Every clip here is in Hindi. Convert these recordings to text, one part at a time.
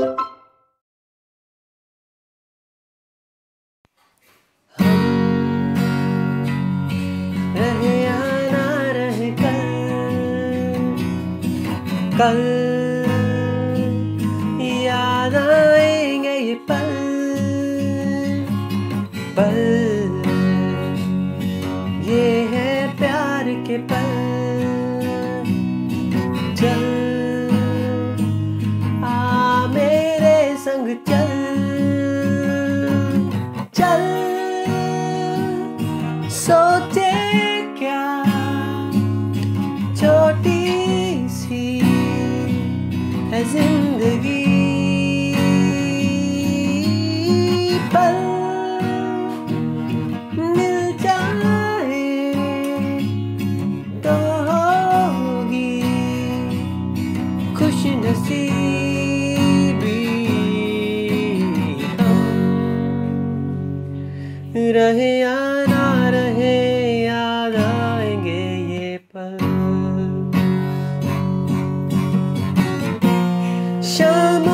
कल याद आएँगे ये पल पल ये है प्यार के पल। संग चल चल। सोचे क्या? छोटी सी है ज़िंदगी पल। तो होगी खुश नसीबी रहे या ना रहे याद आएँगे ये पल। शाम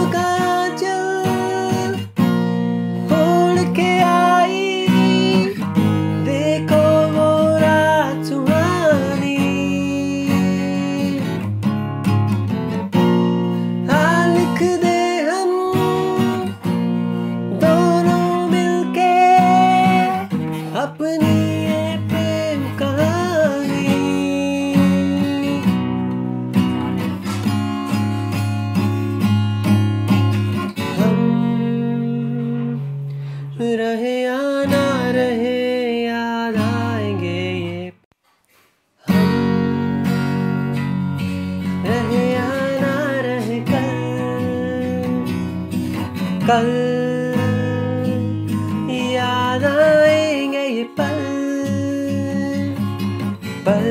अपनी प्रेम कहानी हम रहे या ना रहे, याद आएँगे ये। हम रहे या रहे कल कल पल पल।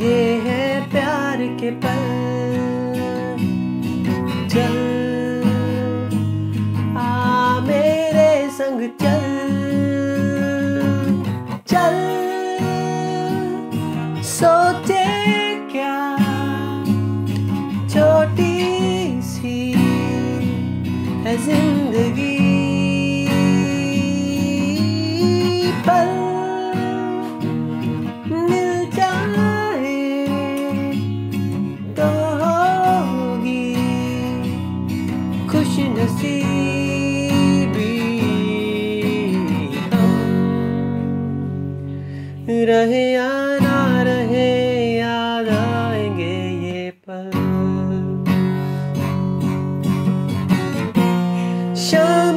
ये है प्यार के पल, चल। आ, मेरे संग चल चल। सोचे क्या, छोटी सी है ज़िंदगी। रहे या ना रहे याद आएँगे ये पल। शाम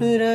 Buddha.